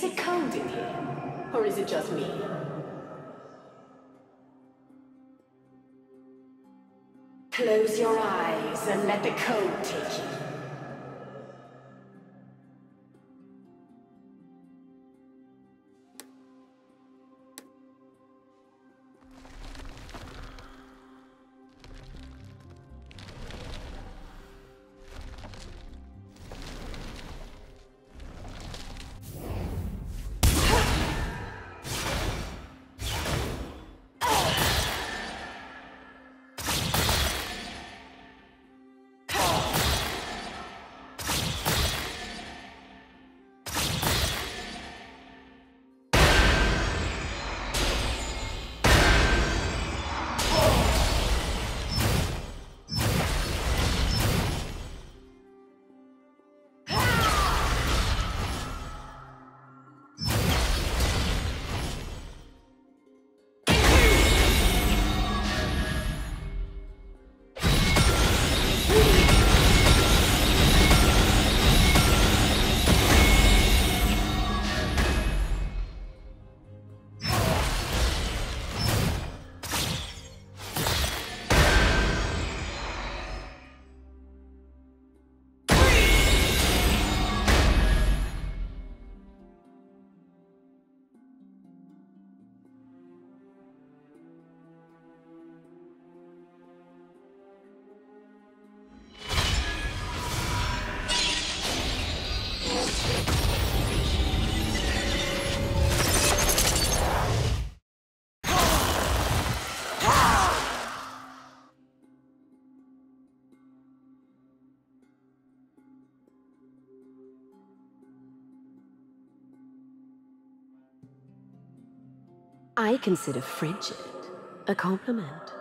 Is it cold in here? Or is it just me? Close your eyes and let the cold take you. I consider frigid a compliment.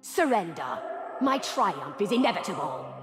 Surrender. My triumph is inevitable.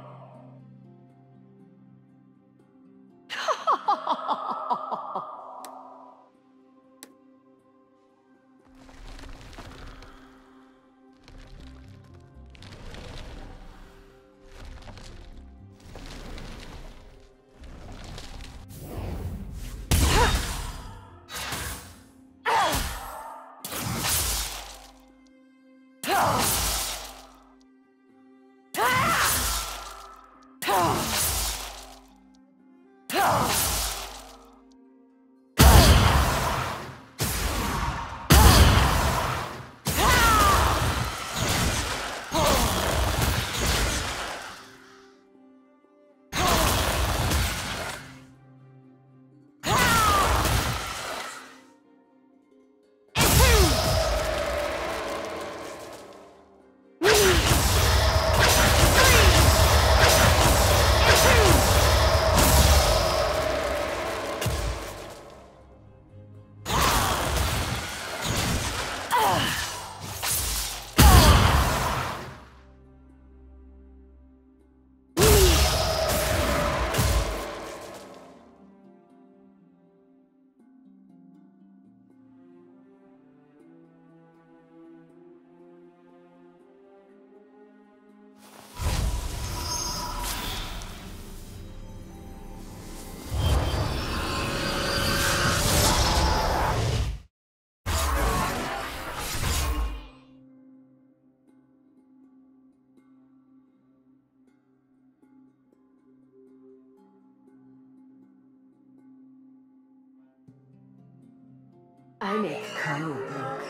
I make cold look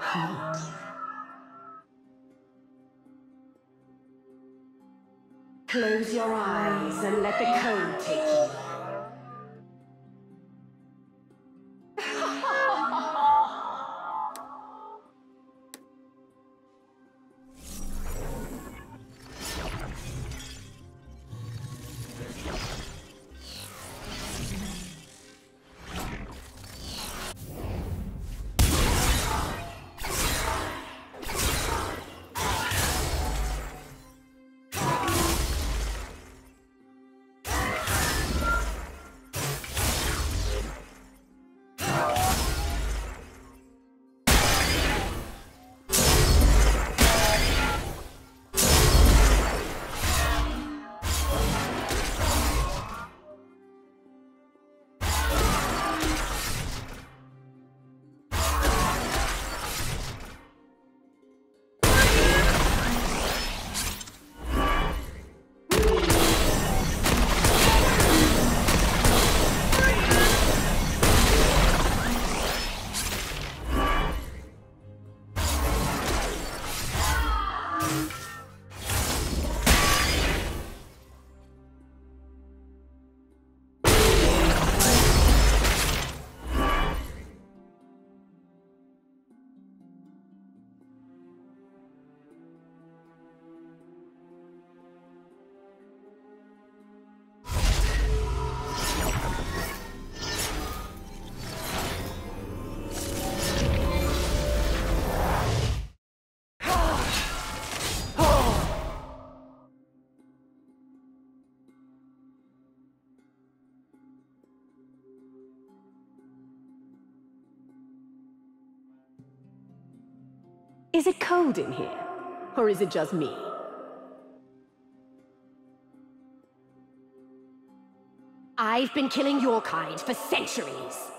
hot. Close your eyes and let the cold take you. Is it cold in here? Or is it just me? I've been killing your kind for centuries.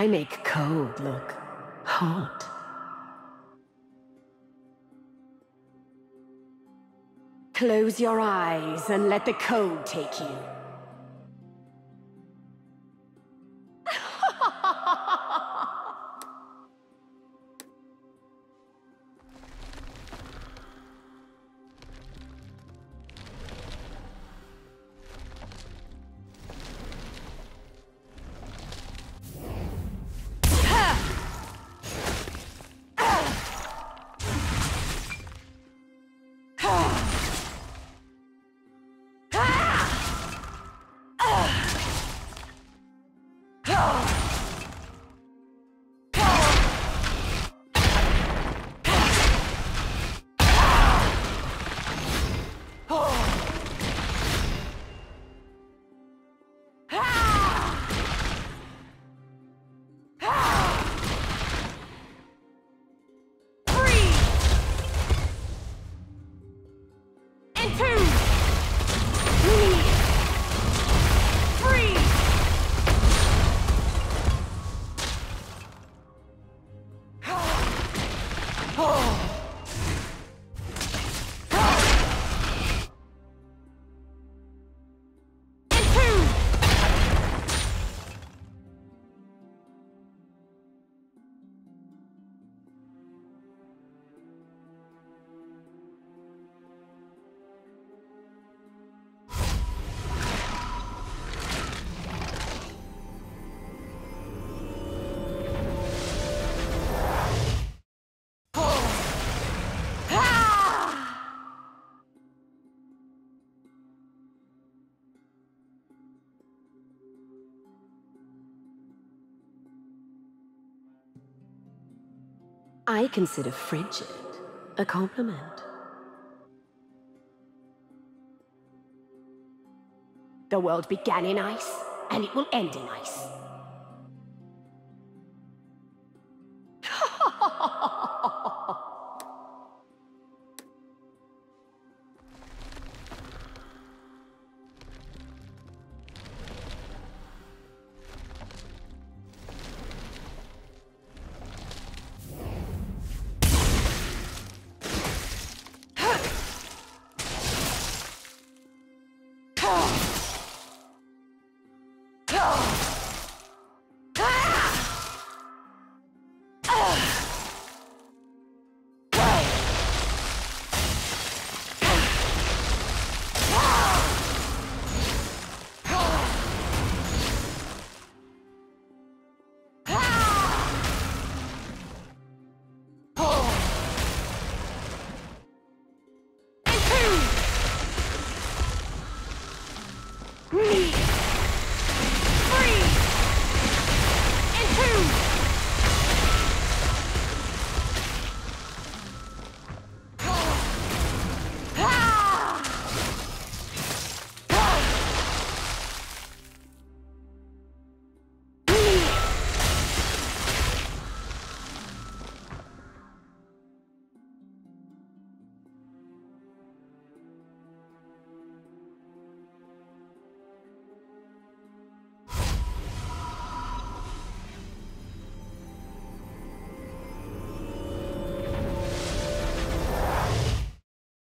I make cold look hot. Close your eyes and let the cold take you. I consider frigid a compliment. The world began in ice, and it will end in ice.